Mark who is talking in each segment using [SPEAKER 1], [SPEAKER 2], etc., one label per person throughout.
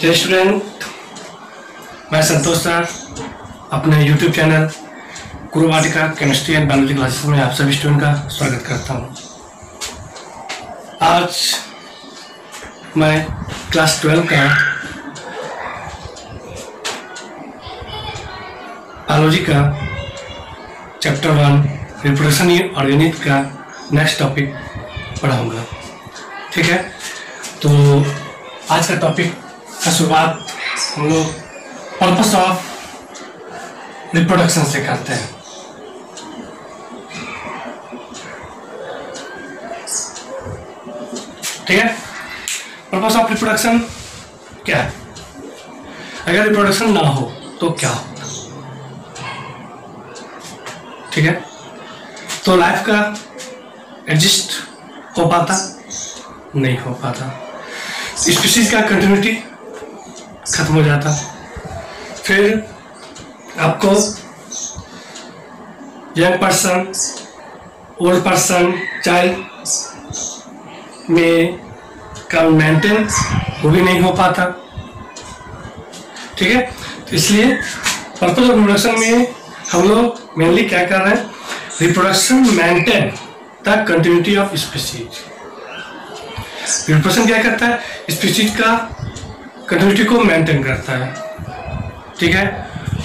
[SPEAKER 1] जय स्टूडेंट मैं संतोष सर, अपने YouTube channel Kuruvatika chemistry and biology classes में आप सभी स्टूडेंट का स्वागत करता हूँ। आज मैं क्लास ट्वेल्व का बायोलॉजी का chapter one reproduction in organic का नेक्स्ट टॉपिक पढ़ाऊँगा। ठीक है? तो आज का टॉपिक का शुरुआत हम लोग पर्पस ऑफ़ रिप्रोडक्शन से करते हैं। ठीक है? पर्पस ऑफ़ रिप्रोडक्शन क्या है? अगर रिप्रोडक्शन ना हो तो क्या हो? ठीक है? तो लाइफ का एडजस्ट हो पाता? नहीं हो पाता। स्पीसीज का कंटिन्यूटी खत्म हो जाता। फिर आपको young person old person child में का मेंटेन वो भी नहीं हो पाता। ठीक है? तो इसलिए पर्पज ऑफ़ रिप्रोडक्शन में हम लोग मेनली क्या कर रहे हैं? Reproduction maintain the continuity of species reproduction क्या करता है? स्पीसीज का कंटिन्यूटी को मेंटेन करता है। ठीक है?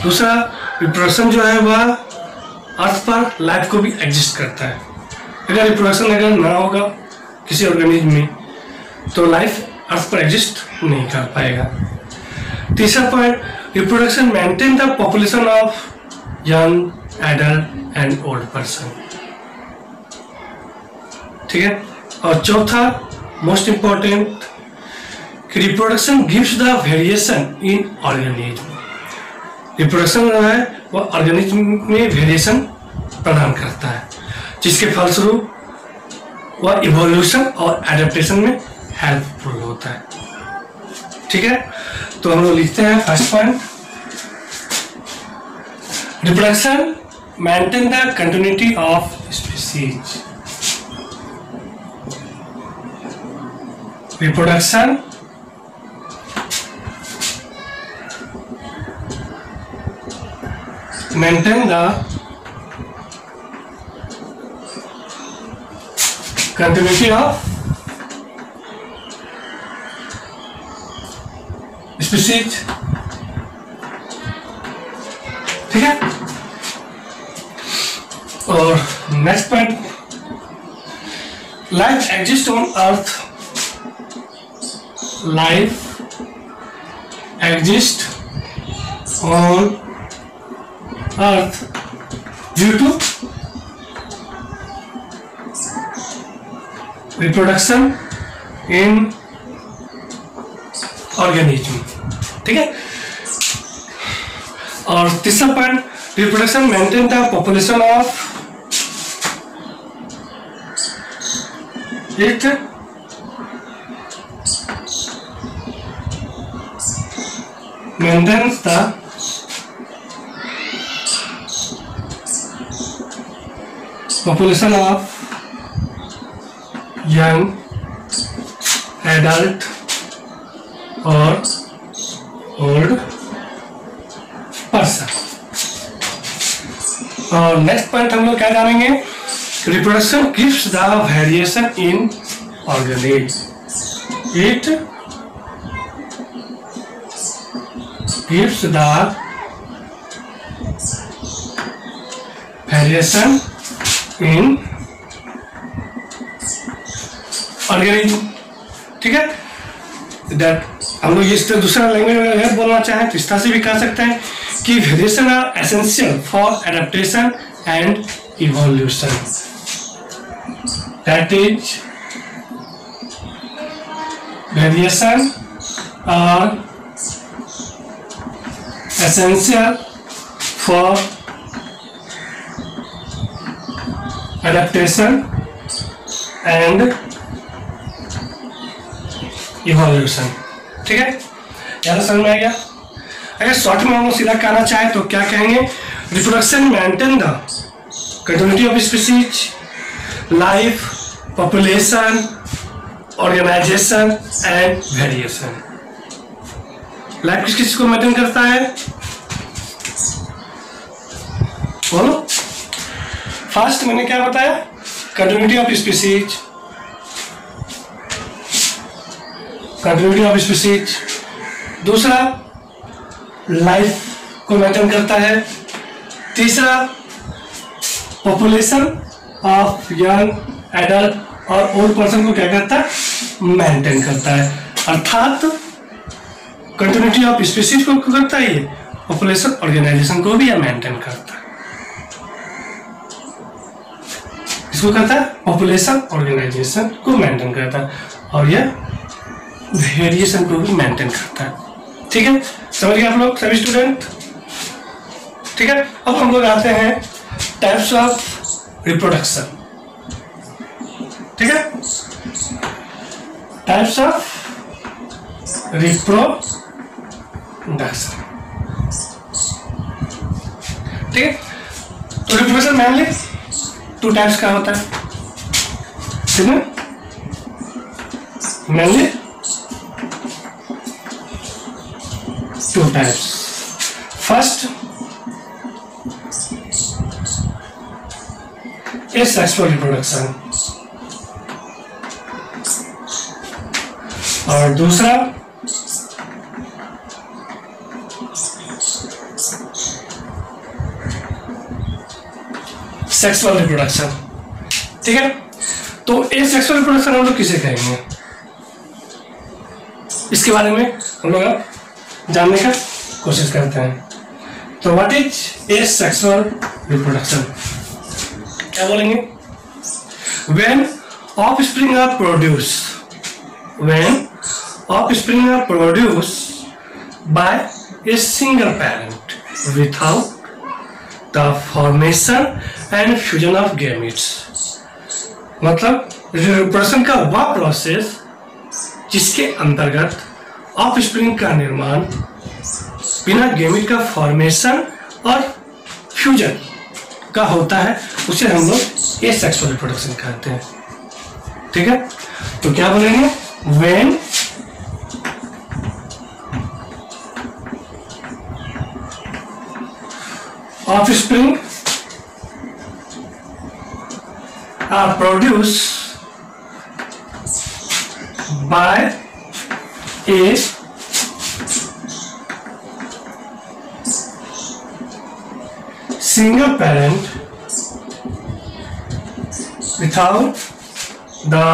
[SPEAKER 1] दूसरा रिप्रोडक्शन जो है वह अर्थ पर लाइफ को भी एग्जिस्ट करता है। अगर रिप्रोडक्शन अगर ना होगा किसी ऑर्गेनिज्म में तो लाइफ अर्थ पर एग्जिस्ट नहीं कर पाएगा। तीसरा point reproduction maintain the population of young adult and old person ठीक है? और चौथा most important reproduction gives the variation in organism reproduction जो है, वो ऑर्गेनिज्म में वेरिएशन प्रदान करता है, जिसके फलस्वरूप वह इवोल्यूशन और एडेप्टेशन में हेल्पफुल होता है। ठीक है? तो हम लोग लिखते हैं first point reproduction maintain the continuity of species reproduction maintain the continuity of species ठीक है और next point life exist on earth life exist on earth due to reproduction in organism ठीक है? और तीसरा point reproduction maintain the population of एक maintain the population of young adult और old person और नेक्स्ट पॉइंट हम लोग क्या जानेंगे? Reproduction gift the variation in organism it gift the variation in organism ठीक है? दैट हम लोग इस दूसरा लैंग्वेज में अगर बोलना चाहें तो इस तरह से भी कह सकते हैं कि variation are essential for adaptation and evolution that is variation are essential for adaptation and evolution. ठीक है? ज़्यादा समझ में आ गया? अगर शॉर्ट में हम सीधा कहना चाहे तो क्या कहेंगे? Reproduction maintain the continuity of species life population organisation and variation life किस किस को मेंटेन करता है? बोलो। फ़र्स्ट मैंने क्या बताया? Continuity of species continuity of species दूसरा लाइफ को मेंटेन करता है। तीसरा पॉपुलेशन ऑफ़ यंग एडल्ट और ओल्ड पर्सन को क्या करता है? मेंटेन करता है। अर्थात कंटिन्यूटी ऑफ़ स्पीसीज को करता है ये? पॉपुलेशन ऑर्गेनाइजेशन को भी यह मेंटेन करता है। इसको कहता है पॉपुलेशन ऑर्गेनाइजेशन को मेंटेन करता है और यह वेरिएशन को भी मेंटेन करता है। ठीक है? समझ गए आप लोग सभी स्टूडेंट ठीक है? अब हम लोग आते हैं टाइप्स ऑफ़ रिप्रोडक्शन ठीक है? टाइप्स ऑफ़ रिप्रोडक्शन ठीक है? तो रिप्रोडक्शन मेनली टू टाइप्स का होता है। ठीक है? Mainly two types first is sexual reproduction और दूसरा सेक्सुअल रिप्रोडक्शन ठीक है तो ए सेक्सुअल रिप्रोडक्शन हम लोग किसे कहेंगे? इसके बारे में हम लोग अब जानने का कोशिश करते हैं। तो what is A sexual reproduction क्या बोलेंगे? When offspring are produce when offspring are produce by a single parent without the formation and fusion of gametes मतलब रिप्रोडक्शन का वह प्रोसेस जिसके अंतर्गत ऑफ़ स्प्रिंग का निर्माण, बिना गेमिट का फॉर्मेशन और फ्यूजन का होता है, उसे हम लोग ए सेक्सुअल रिप्रोडक्शन कहते हैं। ठीक है? तो क्या बोलेंगे? When offspring are produced by a single parent without the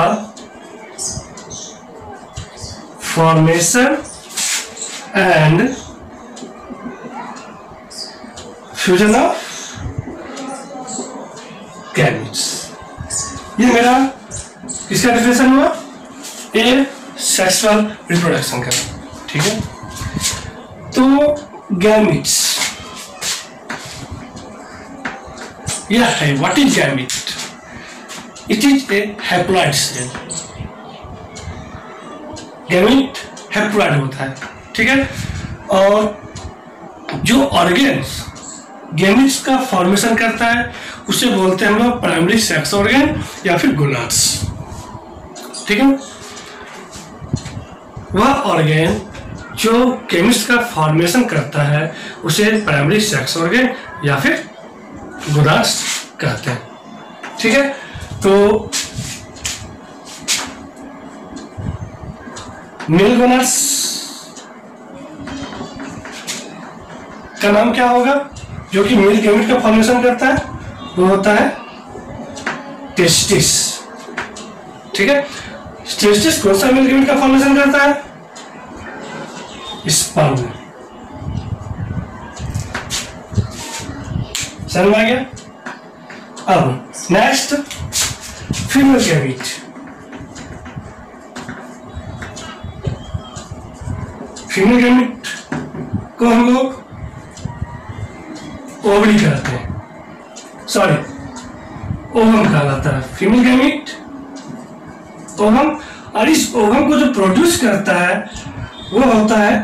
[SPEAKER 1] formation and fusion of gametes. ये मेरा किसका डिफिनेशन हुआ? ए सेक्सुअल रिप्रोडक्शन का, ठीक है? तो गैमिट्स यह है what is gamete it is a haploid cell gamete haploid होता है, ठीक है? और जो ऑर्गेन्स गैमिट्स का फॉर्मेशन करता है उसे बोलते हैं हम लोग प्राइमरी सेक्स ऑर्गेन या फिर गुनास ठीक है? वह ऑर्गेन जो केमिस्ट का फॉर्मेशन करता है, उसे प्राइमरी सेक्स ऑर्गेन या फिर गुनाट्स कहते हैं। ठीक है? तो मेल गोनास का नाम क्या होगा? जो कि मेल केमिट का फॉर्मेशन करता है। वो होता है टेस्टिस ठीक है? टेस्टिस कौन सा मेल केमिट का फॉर्मेशन करता है? स्पर्म समझ आ गया? अब next female gamete female gamete को हम लोग ओवरी कहते हैं। सॉरी ओवम कहलाता है फीमेल गैमिट ओवम और इस ओवम को जो प्रोड्यूस करता है वो होता है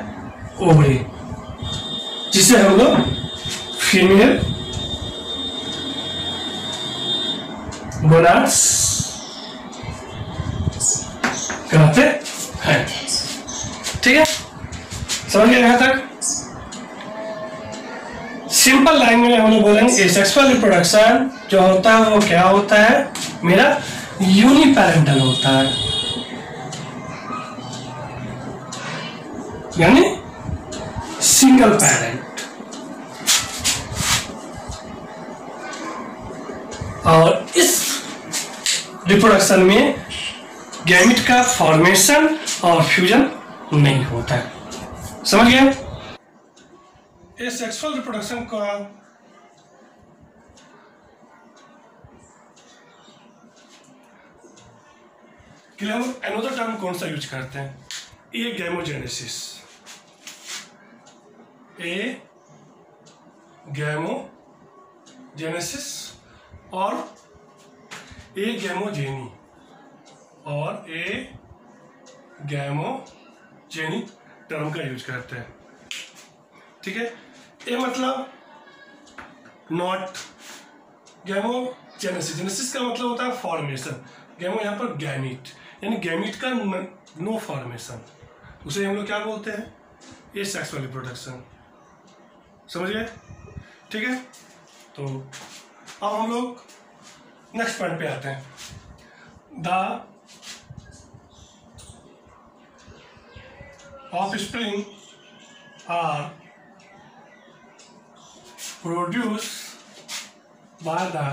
[SPEAKER 1] ओवरी जिसे हम लोग फीमेल गोनाड्स कहते हैं ठीक है समझ गए यहाँ तक सिंपल लैंग्वेज में हम लोग बोलेंगे सेक्सुअल रिप्रोडक्शन जो होता है, वो क्या होता है? मेरा यूनिपेरेंटल होता है। यानी सिंगल पेरेंट और इस रिप्रोडक्शन में गैमिट का फॉर्मेशन और फ्यूजन नहीं होता है। समझ गए? ये सेक्सुअल रिप्रोडक्शन का के लिए हम एनोदर टर्म कौन सा यूज़ करते हैं? ए गैमोजेनेसिस ए गैमोजेनेसिस और ए गैमोजेनी और ए गैमोजेनी टर्म का यूज़ करते हैं। ठीक है? ए मतलब नॉट गैमोजेनेसिस जेनेसिस जेनेसिस का मतलब होता है फॉर्मेशन गैमो यहाँ पर गैमिट यानी गैमिट का नो फॉर्मेशन उसे हम लोग क्या बोलते हैं? ये सेक्सुअल रिप्रोडक्शन समझ गए? ठीक है? तो अब हम लोग नेक्स्ट पॉइंट पे आते हैं. The offspring are produced by the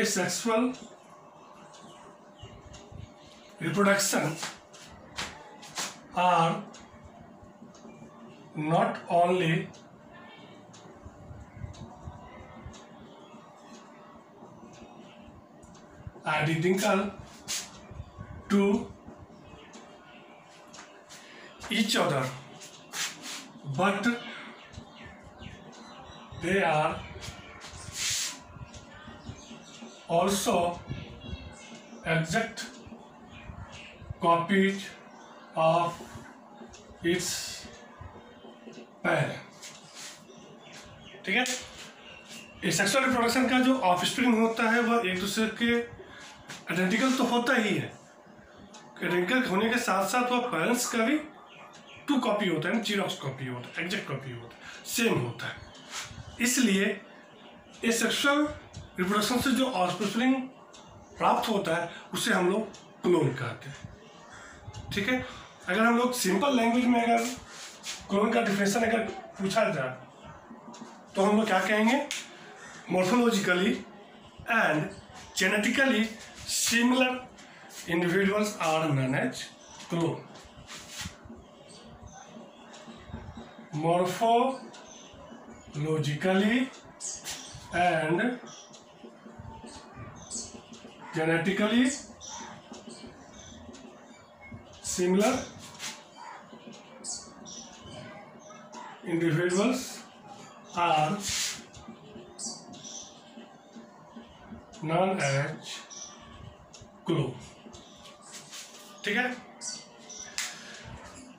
[SPEAKER 1] asexual reproduction are not only identical to each other. But they are also exact copies of its pair. ठीक है? सेक्सुअल रिप्रोडक्शन का जो ऑफ़ स्प्रिंग होता है, वह एक दूसरे के आइडेंटिकल तो होता ही है। आइडेंटिकल होने के साथ साथ वह पेरेंट्स का भी टू कॉपी होता है ना जीरोक्स कॉपी होता है एग्जैक्ट कॉपी होता है सेम होता है। इसलिए इस सेक्सुअल रिप्रोडक्शन से जो ऑस्प्रिंग प्राप्त होता है, उसे हम लोग क्लोन कहते हैं। ठीक है? अगर हम लोग सिंपल लैंग्वेज में अगर क्लोन का डिफिनेशन अगर पूछा जाए तो हम लोग क्या कहेंगे? Morphologically and genetically similar individuals are known as clone morphologically and genetically similar individuals are known as clone ठीक है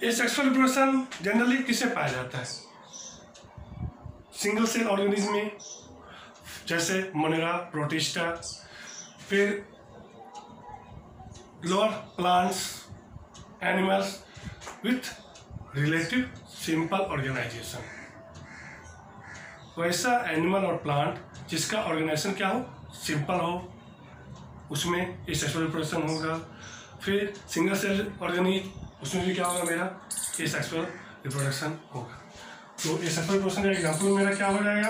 [SPEAKER 1] ये सेक्सुअल रिप्रोडक्शन जनरली किसे पाया जाता है? सिंगल सेल ऑर्गेनिज्म में, जैसे मोनेरा प्रोटिस्टा फिर lower plants animals with relative simple organisation वैसा एनिमल और प्लांट जिसका ऑर्गेनाइजेशन क्या हो? सिंपल हो। उसमें ये सेक्सुअल रिप्रोडक्शन होगा। फिर सिंगल सेल ऑर्गेनिज उसमें भी क्या होगा मेरा? ये सेक्सुअल रिप्रोडक्शन होगा। तो ये सेक्सुअल रिप्रोडक्शन का एग्ज़ाम्पल मेरा क्या हो जाएगा?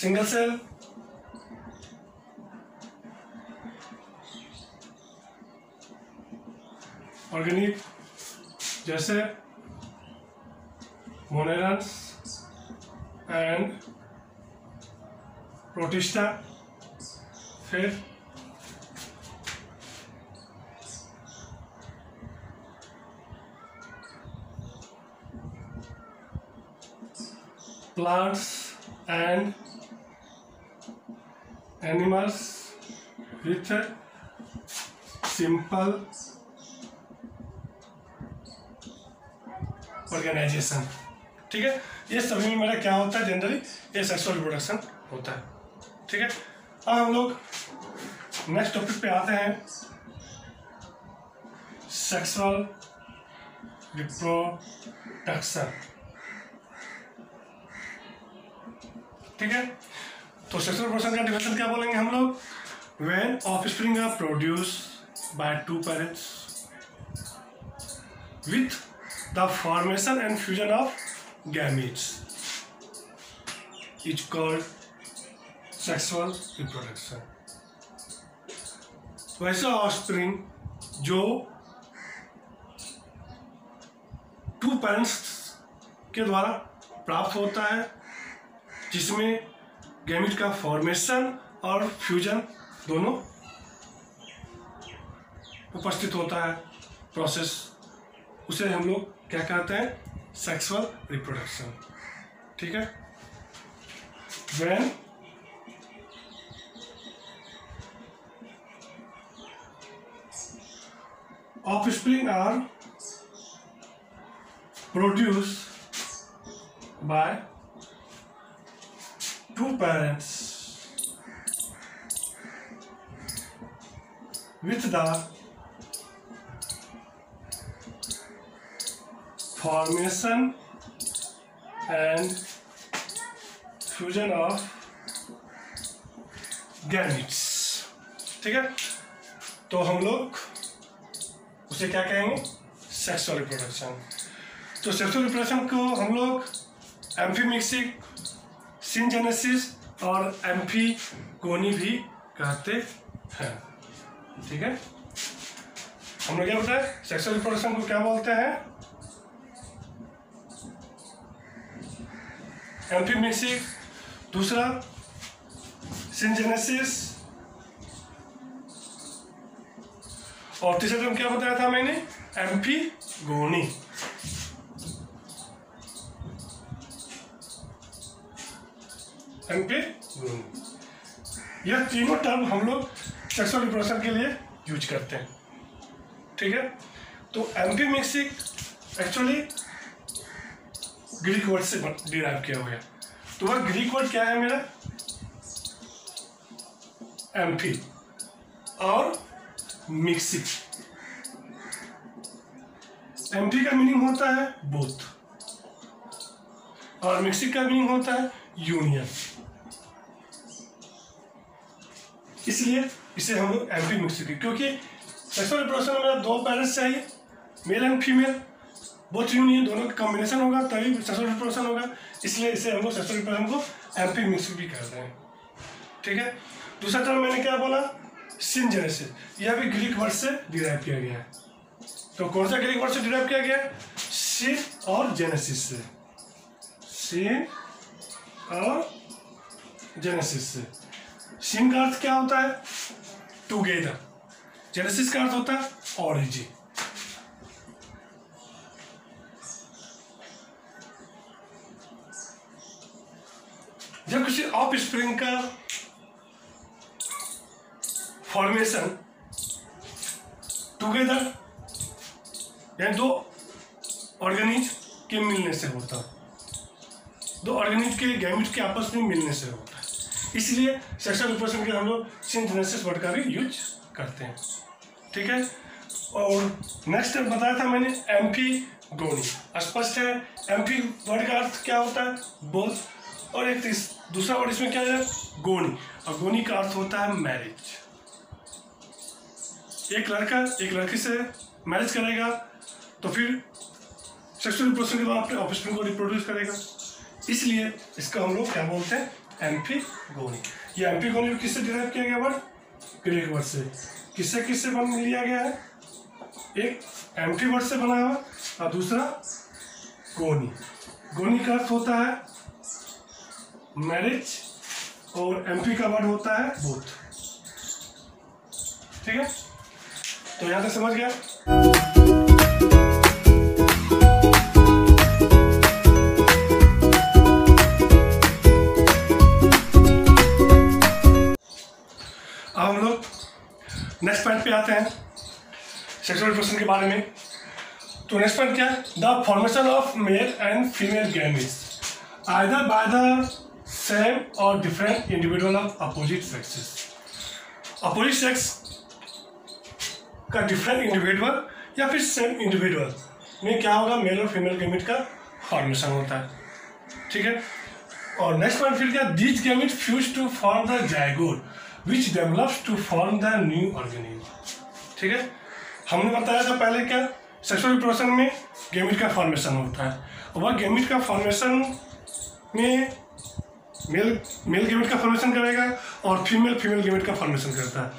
[SPEAKER 1] सिंगल सेल ऑर्गेनिक जैसे मोनेरन्स एंड प्रोटिस्टा फिर plants and animals with simple organisation ठीक है? ये सभी में मेरा क्या होता है जनरली ये सेक्सुअल रिप्रोडक्शन होता है। ठीक है? अब हम लोग नेक्स्ट टॉपिक पे आते हैं। सेक्सुअल रिप्रोडक्शन ठीक है? तो सेक्सुअल रिप्रोडक्शन का डिफिनेशन क्या बोलेंगे हम लोग? When offspring are produce by two parents with the formation and fusion of gametes. Is called sexual reproduction. वैसा ऑस्प्रिंग जो टू पेरेंट्स के द्वारा प्राप्त होता है जिसमें गैमिट का फॉर्मेशन और फ्यूजन दोनों उपस्थित होता है। प्रोसेस उसे हम लोग क्या कहते हैं? सेक्सुअल रिप्रोडक्शन ठीक है? When offspring are produced by two parents. With the formation and fusion of gametes. ठीक है? तो हम लोग उसे क्या कहेंगे? सेक्सुअल रिप्रोडक्शन तो सेक्सुअल रिप्रोडक्शन को हम लोग एम्फी मिक्सिक सिंजेनेसिस और एम्फी गोनी भी कहते हैं। ठीक है? हम लोग क्या बताए सेक्सुअल रिप्रोडक्शन को क्या बोलते हैं? एम्फी मिक्सिक दूसरा। सिंजेनेसिस और तीसरा क्या बताया था मैंने? एम्फी एम्फी यह तीनों टर्म हम लोग सेक्सुअल रिप्रोडक्शन के लिए यूज़ करते हैं। ठीक है? तो amphimixis actually Greek word से डिराइव किया हुआ है। तो वह ग्रीक वर्ड क्या है मेरा? एम्फी और मिक्सिक एम्फी का मीनिंग होता है बोथ और मिक्सिक का मीनिंग होता है यूनियन इसलिए इसे हम लोग एम्फी मिक्सिक क्योंकि सेक्सुअल रिप्रोडक्शन में दो पेरेंट्स चाहिए male and female both union दोनों का कॉम्बिनेशन होगा, तभी सेक्सुअल रिप्रोडक्शन होगा, इसलिए इसे हम लोग सेक्सुअल रिप्रोडक्शन को एम्फी मिक्सिक भी कहते हैं। ठीक है? दूसरा टर्म मैंने क्या बोला? सिन जेनेसिस यह भी ग्रीक वर्ड से डिराइव किया गया है। तो कौन सा ग्रीक वर्ड से डिराइव किया गया? सिन और जेनेसिस से। सिन और जेनेसिस से। सिन का अर्थ क्या होता है? टुगेदर जेनेसिस का अर्थ होता है ऑरिजिन जब किसी ऑफ़ स्प्रिंग का फॉर्मेशन टुगेदर यानी दो ऑर्गेनिज के मिलने से होता है। दो ऑर्गेनिज के गैमिट के आपस में मिलने से होता इसलिए सेक्सुअल रिप्रोडक्शन के हम लोग सिंथेसिस वर्ड का भी यूज़ करते हैं। ठीक है? और नेक्स्ट बताया था मैंने एम्फी गोनी स्पष्ट है एम्फी वर्ड का अर्थ क्या होता है? बोथ और एक दूसरा वर्ड इसमें क्या है? गोनी और गोनी का अर्थ होता है मैरिज एक लड़का, एक लड़की से मैरिज करेगा तो फिर सेक्सुअल रिप्रोडक्शन के बाद अपने ऑफस्प्रिंग को रिप्रोड्यूस करेगा। इसलिए इसका हम लोग क्या बोलते हैं? एम्फी गोनी ये एम्फी गोनी किससे डिराइव किया गया वर्ड ग्रीक वर्ड से। किससे किससे बन लिया गया है? एक एम्फी वर्ड से बना हुआ, और दूसरा गोनी गोनी का अर्थ होता है मैरिज और एम्फी का वर्ड होता है बोथ ठीक है? तो यहाँ तक समझ गया? नेक्स्ट पॉइंट पे आते हैं सेक्सुअल रिप्रोडक्शन के बारे में। तो नेक्स्ट पॉइंट क्या है? The formation of male and female gametes either by the same और different individual of opposite sexes opposite sex का डिफरेंट इंडिविजुअल या फिर सेम इंडिविजुअल में क्या होगा? मेल और फीमेल गैमिट का फॉर्मेशन होता है। ठीक है? और नेक्स्ट पॉइंट फिर क्या? These gamete fuse to form the zygote which develops to form the new organism ठीक है? हमने बताया था पहले क्या? सेक्सुअल रिप्रोडक्शन में गेमिट का फॉर्मेशन होता है। वह गेमिट का फॉर्मेशन में मेल मेल गेमिट का फॉर्मेशन करेगा और फीमेल फीमेल गेमिट का फॉर्मेशन करता है।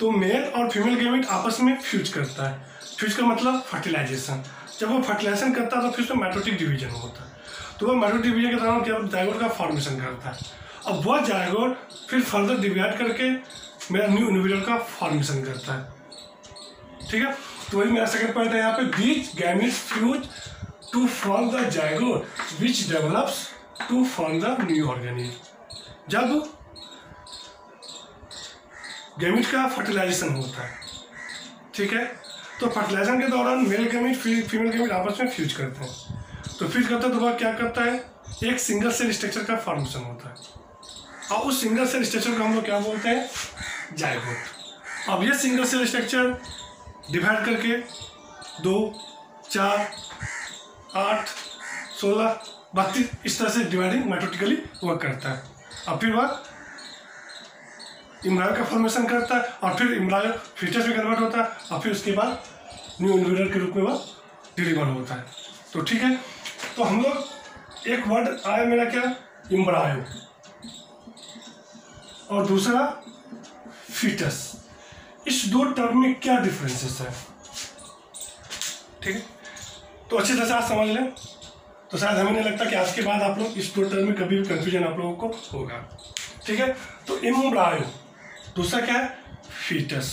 [SPEAKER 1] तो मेल और फीमेल गेमिट आपस में फ्यूज करता है। फ्यूज का मतलब फर्टिलाइजेशन जब वो फर्टिलाइजेशन करता है तो फिर उसमें मैट्रोटिक डिवीज़न होता है। तो वह मैट्रोटिक डिवीज़न के दौरान क्या जायगोड का फॉर्मेशन करता है। अब वह जायगोड फिर फर्दर डिवाइड करके मेरा न्यू इंडिविजुअल का फॉर्मेशन करता है। ठीक है? तो वही मेरा सेकंड पॉइंट है यहाँ पे। These gametes fuse to form the zygote which develops to form the new organism जब गैमिट का फर्टिलाइजेशन होता है। ठीक है? तो फर्टिलाइजेशन के दौरान मेल गैमिट फीमेल गैमिट आपस में फ्यूज करते हैं। तो फ्यूज करता तो वह क्या करता है? एक सिंगल सेल स्ट्रक्चर का फॉर्मेशन होता है। और उस सिंगल सेल स्ट्रक्चर को हम लोग क्या बोलते हैं? जायगोट अब ये सिंगल सेल स्ट्रक्चर डिवाइड करके दो, चार, आठ, सोलह, बत्तीस इस तरह से डिवाइडिंग मैट्रोटिकली वर्क करता है। और फिर वह इम्रायो का फॉर्मेशन करता है और फिर इम्रायो फीचर्स में कन्वर्ट होता है। और फिर उसके बाद न्यू इंडिविजुअल के रूप में वह डिलीवर होता है। तो ठीक है तो हम लोग एक वर्ड आया मेरा क्या? इम्ब्रायो। और दूसरा फीटस इस दो टर्म में क्या डिफरेंसेस है? ठीक है? तो अच्छी तरह से आज समझ लें। तो शायद हमें नहीं लगता कि आज के बाद आप लोग इस दो टर्म में कभी भी कंफ्यूजन आप लोगों को होगा। ठीक है? तो इम्ब्रायो। दूसरा क्या है? फीटस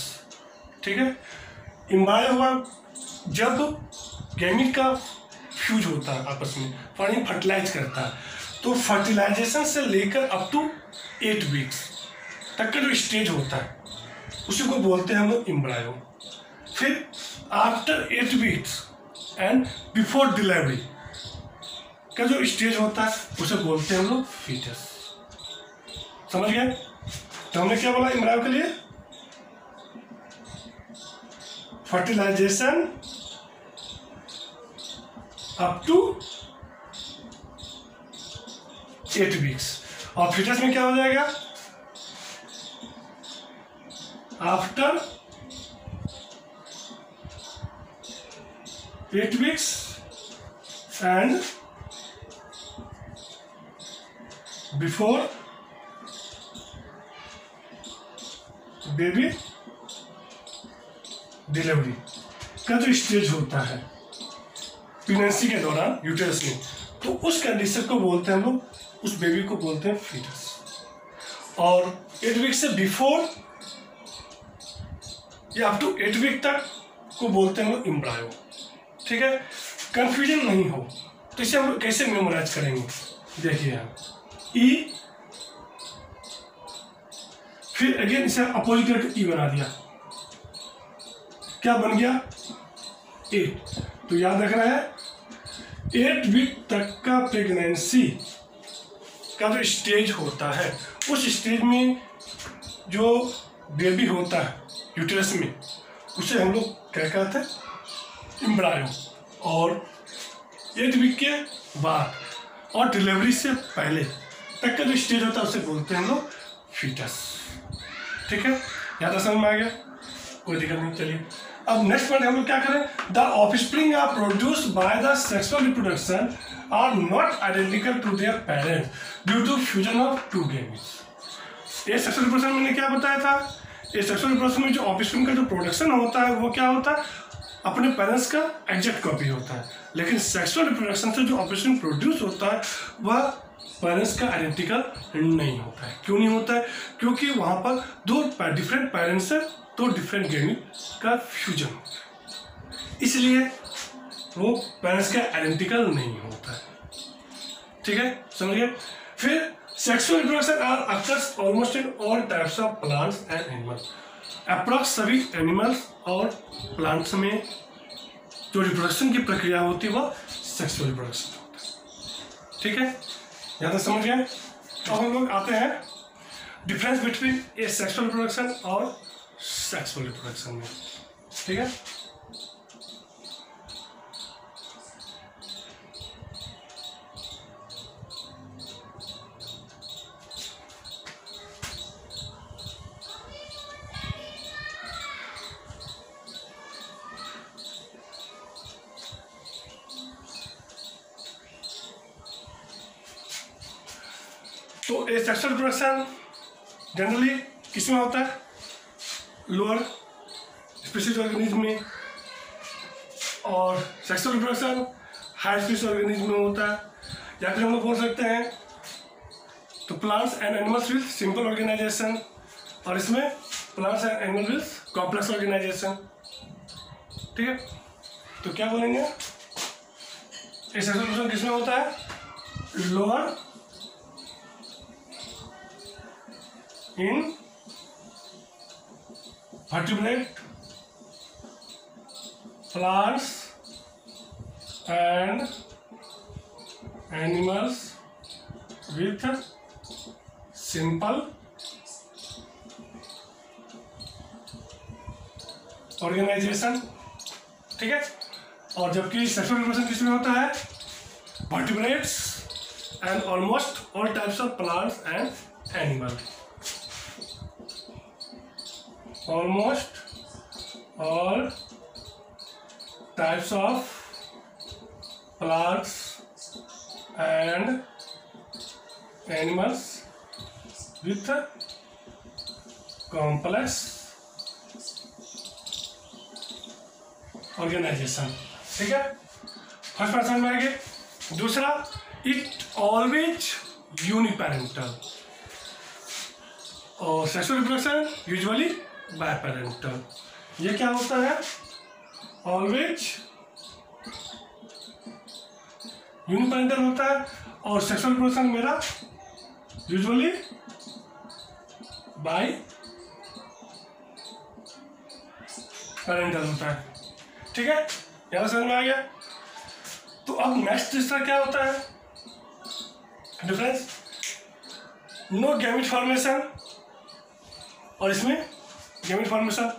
[SPEAKER 1] ठीक है? इम्ब्रायो हुआ जब गैमिट का फ्यूज होता है आपस में पानी फर्टिलाइज करता है। तो फर्टिलाइजेशन से लेकर अप टू एट वीक्स तक का जो स्टेज होता है। उसी को बोलते हैं हम लोग इम्ब्रायो फिर after eight weeks and before delivery का जो स्टेज होता है, उसे बोलते हैं हम लोग फीटस समझ गए? तो हमने क्या बोला इम्ब्रायो के लिए? Fertilisation up to eight weeks और फीटस में क्या हो जाएगा? After eight weeks and before baby delivery का जो स्टेज होता है प्रेगनेंसी के दौरान यूटरस में तो उस कंडीशन को बोलते हैं हम लोग, उस बेबी को बोलते हैं फीटस और एट वीक से बिफोर या अप टू एट वीक तक को बोलते हैं इम्ब्रायो ठीक है? कंफ्यूजन नहीं हो। तो इसे हम कैसे मेमोराइज करेंगे? देखिए आप। ई फिर अगेन इसे अपोजिट ई बना दिया। क्या बन गया? एट तो याद रखना है एट वीक तक का प्रेगनेंसी का जो स्टेज होता है, उस स्टेज में जो बेबी होता है यूटरस में। उसे हम लोग क्या कहते हैं? इम्ब्रायो और एट वीक के बाद और डिलीवरी से पहले तक का जो स्टेज होता है, उसे बोलते हैं हम लोग फीटस। ठीक है? ज़्यादा समझ में आ गया? कोई दिक्कत नहीं, चलिए। अब नेक्स्ट पॉइंट हम लोग क्या करें? The offspring are produce by the sexual reproduction are not identical to their parents due to fusion of two gametes ये सेक्सुअल रिप्रोडक्शन मैंने क्या बताया था? सेक्सुअल रिप्रोडक्शन में जो ऑफस्प्रिंग का जो प्रोडक्शन होता है, वो क्या होता है? अपने पेरेंट्स का एग्जैक्ट कॉपी होता है। लेकिन सेक्सुअल रिप्रोडक्शन से जो ऑपरेशन प्रोड्यूस होता है, वह पेरेंट्स का आइडेंटिकल नहीं होता है। क्यों नहीं होता है? क्योंकि वहाँ पर दो डिफरेंट पेरेंट्स से दो डिफरेंट गेमिंग का फ्यूजन है इसलिए वो पेरेंट्स का आइडेंटिकल नहीं होता है। ठीक है? समझिए फिर sexual reproduction are occurs almost in all types of plants and animals approx सभी एनिमल्स और प्लांट्स में जो रिप्रोडक्शन की प्रक्रिया होती है वह सेक्सुअल रिप्रोडक्शन होता है। ठीक है? यहाँ तक समझ गए? अब हम लोग आते हैं डिफरेंस बिटवीन ए सेक्सुअल रिप्रोडक्शन और सेक्सुअल रिप्रोडक्शन में। ठीक है? तो ए सेक्सुअल जनरली किसमें होता है? लोअर स्पीसीज ऑर्गेनिज्म में। और sexual reproduction high species organism में होता है। या फिर हम लोग बोल सकते हैं तो plants and animals with simple organisation और इसमें plants and animal with complex organisation ठीक है? तो क्या बोलेंगे? इस किसमें होता है? Lower in vertebrate plants and animals with simple organisation ठीक है? और जबकि सेक्सुअल रिप्रोडक्शन किसमें होता है? Vertebrates and almost all types of plants and animal almost all types of plants and animals with complex organisation ठीक है? फ़र्स्ट पर्सन में आगे दूसरा इट ऑलवेज यूनिपेरेंटल और सेक्सुअल रिप्रोडक्शन यूजुअली बायपेरेंटल ये क्या होता है? ऑलवेज यूनिपेरेंटल होता है और सेक्सुअल रिप्रोडक्शन मेरा यूजुअली बाई पेरेंटल होता है। ठीक है? यहाँ समझ में आ गया? तो अब नेक्स्ट तीसरा क्या होता है? डिफरेंस नो गैमिट फॉर्मेशन और इसमें गैमिट फॉर्मेशन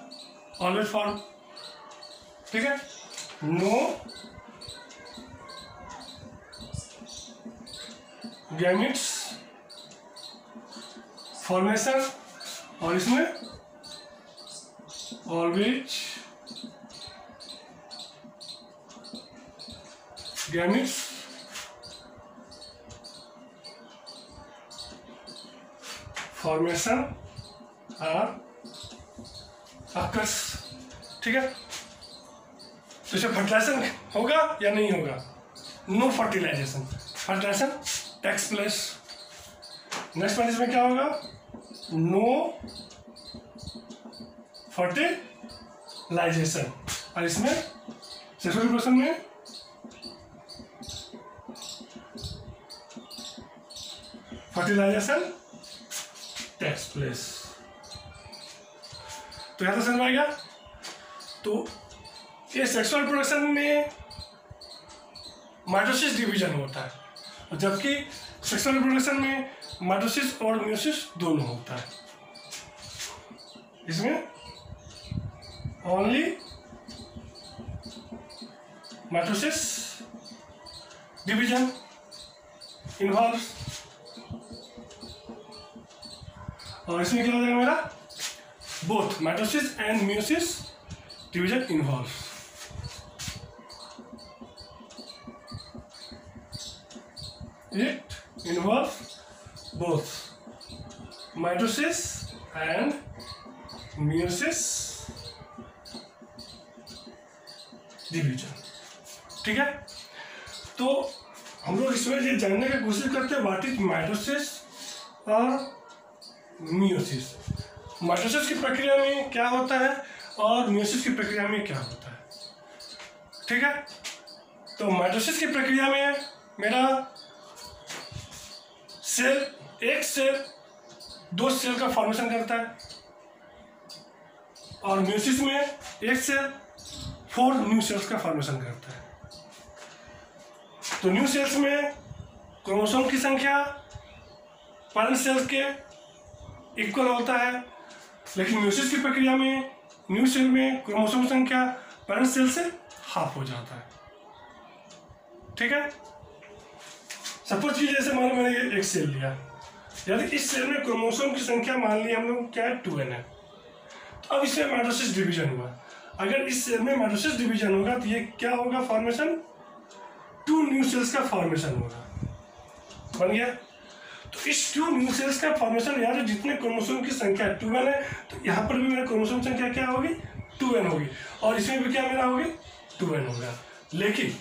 [SPEAKER 1] ऑलवेज फॉर्म ठीक है? नो गैमिट्स फॉर्मेशन और इसमें always gametes formation are occurs ठीक है? तो इसे फर्टिलाइजेशन होगा या नहीं होगा? No fertilisation fertilisation takes place next point इसमें क्या होगा? नो फर्टिलाइजेशन और इसमें सेक्सुअल रिप्रोडक्शन में फर्टिलाइजेशन टेक्स प्लेस तो यहाँ तो समझ में आ तो ये सेक्सुअल प्रोडक्शन में माइटोसिस डिवीज़न होता है। जबकि सेक्सुअल प्रोडक्शन में माइटोसिस और म्यूसिस दोनों होता है। इसमें ओनली माइटोसिस डिवीज़न इन्वॉल्व और इसमें क्या हो जाएगा मेरा? Both mitosis and meiosis division involves. It involves both mitosis and meiosis division. ठीक है तो हम लोग इसमें ये जानने की कोशिश करते हैं व्हाट इज़ माइटोसिस और मियोसिस माइटोसिस की प्रक्रिया में क्या होता है और म्यूसिस की प्रक्रिया में क्या होता है? ठीक है? तो माइटोसिस की प्रक्रिया में मेरा सेल एक सेल दो सेल का फॉर्मेशन करता है। और म्यूसिस में एक सेल फोर न्यू सेल्स का फॉर्मेशन करता है। तो न्यू सेल्स में क्रोमोसोम की संख्या पैरेंट सेल्स के इक्वल होता है। लेकिन म्यूसिस की प्रक्रिया में न्यू सेल में क्रोमोसोम संख्या पैरेंट सेल से हाफ़ हो जाता है। ठीक है? सपोज़ की जैसे मान लो मैंने एक सेल लिया। यदि इस सेल में क्रोमोसोम की संख्या मान ली हम लोग, क्या है? टू एन है। तो अब इसमें माइटोसिस डिवीज़न हुआ। अगर इस सेल में माइटोसिस डिवीज़न होगा तो ये क्या होगा फॉर्मेशन टू न्यू सेल्स का फॉर्मेशन होगा। बन गया? तो इस टू न्यू सेल्स का फॉर्मेशन यहाँ जो जितने क्रोमोसोम की संख्या टू है तो यहाँ पर भी मेरा क्रोमोसोम संख्या क्या होगी? टू होगी। और इसमें भी क्या मेरा होगी? टू होगा। लेकिन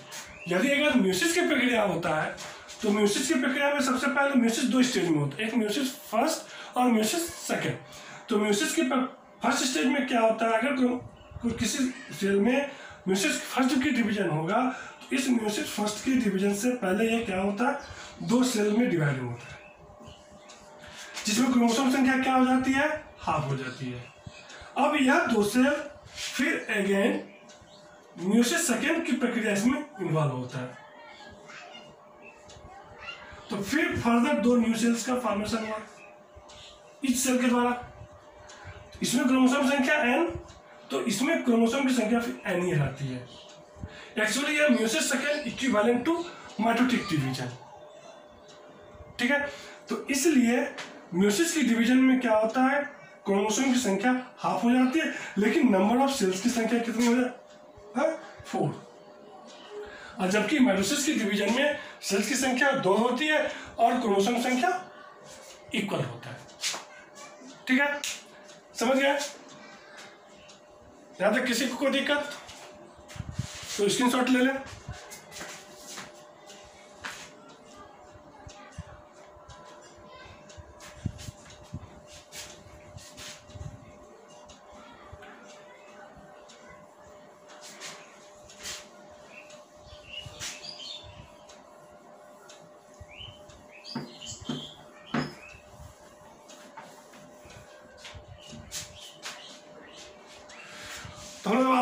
[SPEAKER 1] यदि अगर म्यूसिस की प्रक्रिया होता है तो म्यूसिस की प्रक्रिया में सबसे पहले म्यूसिस दो स्टेज में होता है। एक म्यूसिस फ़र्स्ट और म्यूसिस सेकेंड तो म्यूसिस की फ़र्स्ट स्टेज में क्या होता है? अगर किसी सेल में म्यूसिस फ़र्स्ट की डिवीज़न होगा तो इस म्यूसिस फ़र्स्ट की डिवीज़न से पहले ये क्या होता है? दो सेल में डिवाइड होता है। जिसमें क्रोमोसोम संख्या क्या हो जाती है? हाफ़ हो जाती है। अब यह दो सेल, फिर अगेन म्यूसिस सेकेंड की प्रक्रिया इसमें इन्वॉल्व होता है। तो फिर फर्दर दो न्यू सेल्स का फॉर्मेशन हुआ। इस सेल के द्वारा। इसमें क्रोमोसोम संख्या एन तो इसमें क्रोमोसोम की संख्या फिर एन ही रहती है। एक्चुअली यह meiosis second equivalent to mitotic division ठीक है? तो इसलिए म्यूसिस की डिवीज़न में क्या होता है? क्रोमोसोम की संख्या हाफ़ हो जाती है, लेकिन नंबर ऑफ़ सेल्स की संख्या कितनी हो है? फोर और जबकि माइटोसिस की डिवीज़न में सेल्स की संख्या दो होती है और क्रोमोसोम संख्या इक्वल होता है। ठीक है? समझ गया यहाँ तक किसी को कोई दिक्कत? तो स्क्रीन स्क्रीनशॉट ले लें।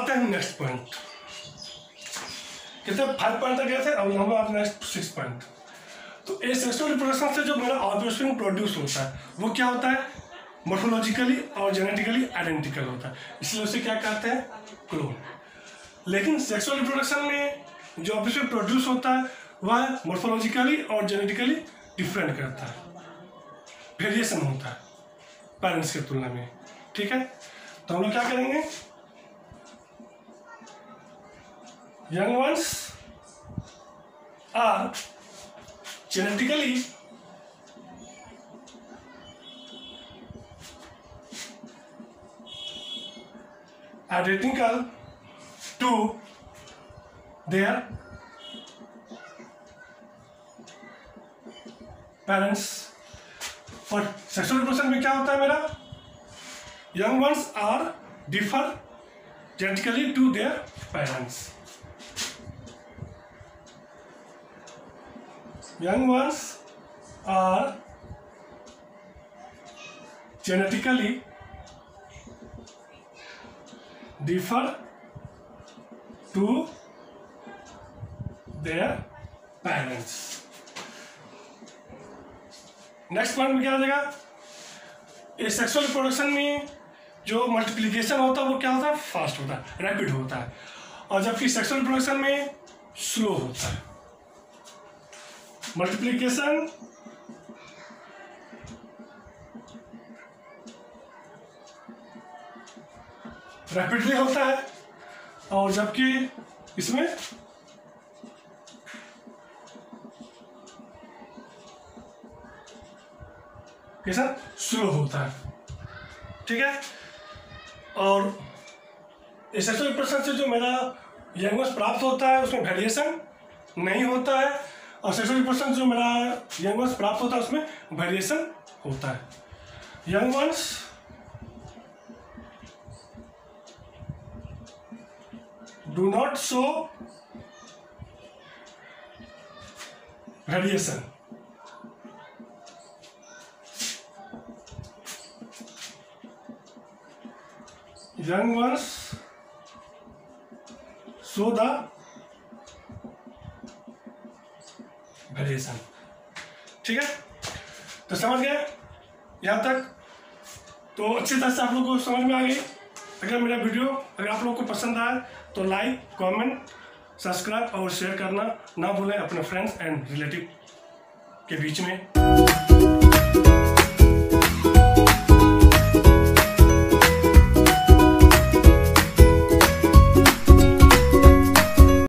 [SPEAKER 1] आते हैं नेक्स्ट पॉइंट कितने फाइव पॉइंट तक गए थे? अब हम लोग नेक्स्ट सिक्स पॉइंट तो ए सेक्सुअल रिप्रोडक्शन से जो मेरा ऑब्वियसली प्रोड्यूस होता है, वो क्या होता है? मोर्फोलॉजिकली और जेनेटिकली आइडेंटिकल होता है। इसलिए उसे क्या कहते हैं? क्लोन लेकिन सेक्सुअल रिप्रोडक्शन में जो ऑब्वियसली प्रोड्यूस होता है, वह मोर्फोलॉजिकली और जेनेटिकली डिफरेंट करता है। वेरिएशन होता है। पेरेंट्स की तुलना में। ठीक है? तो हम लोग क्या करेंगे? Young ones are genetically identical to their parents और सेक्सुअल रिप्रोडक्शन में क्या होता है मेरा? Young ones are differ genetically to their parents young ones are genetically differ to their parents. Next point में क्या आ जाएगा? ये सेक्सुअल रिप्रोडक्शन में जो मल्टीप्लिकेशन होता है, वो क्या होता है? फास्ट होता है रैपिड होता है। और जबकि सेक्सुअल रिप्रोडक्शन में स्लो होता है। मल्टीप्लीकेशन रैपिडली होता है। और जबकि इसमें कैसा स्लो होता है। ठीक है? और सेक्सुअल पर्सन से जो मेरा यंगनेस प्राप्त होता है, उसमें वेरिएशन नहीं होता है। और सेक्सुअल पर्सन जो मेरा यंग वंस प्राप्त होता है, उसमें वेरिएशन होता है। Young ones do not show variation young ones, show the variation ठीक है? तो समझ गए? यहाँ तक? तो अच्छी तरह से आप लोग को समझ में आ गई। अगर मेरा वीडियो अगर आप लोग को पसंद आया तो लाइक कमेंट सब्सक्राइब और शेयर करना ना भूलें अपने फ्रेंड्स एंड रिलेटिव के बीच में।